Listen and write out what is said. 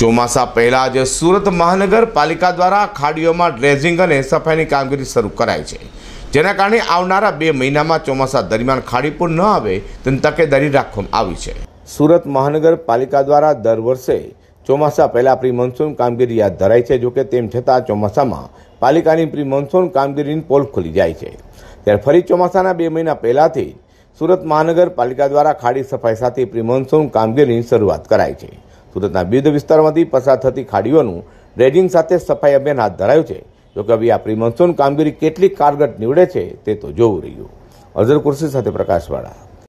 ચોમાસા પહેલા જ સુરત મહાનગરપાલિકા દ્વારા ખાડીઓમાં ડ્રેઝિંગ અને સફાઈની કામગીરી શરૂ કરાઈ છે. જેના કારણે આવનારા બે મહિનામાં ચોમાસા દરમિયાન ખાડી પણ ન આવે તેની તકેદારી રાખવામાં આવી છે. સુરત મહાનગરપાલિકા દ્વારા દર વર્ષે ચોમાસા પહેલાં પ્રી મોન્સૂન કામગીરી યાદ ધરાય છે, જોકે તેમ છતાં ચોમાસામાં પાલિકાની પ્રી મોન્સૂન કામગીરીની પોલ ખુલી જાય છે. ત્યારે ફરી ચોમાસાના બે મહિના પહેલાંથી સુરત મહાનગરપાલિકા દ્વારા ખાડી સફાઈ સાથે પ્રી મોન્સૂન કામગીરીની શરૂઆત કરાઈ છે. સુરતના વિવિધ વિસ્તારોમાંથી પસાર થતી ખાડીઓનું ડ્રેજિંગ સાથે સફાઈ અભિયાન હાથ ધરાયું છે. જોકે હવે આ પ્રી મોન્સૂન કામગીરી કેટલી કારગર નીવડે છે તે તો જોવું રહ્યું. અઝર કુર્સી સાથે પ્રકાશવાળા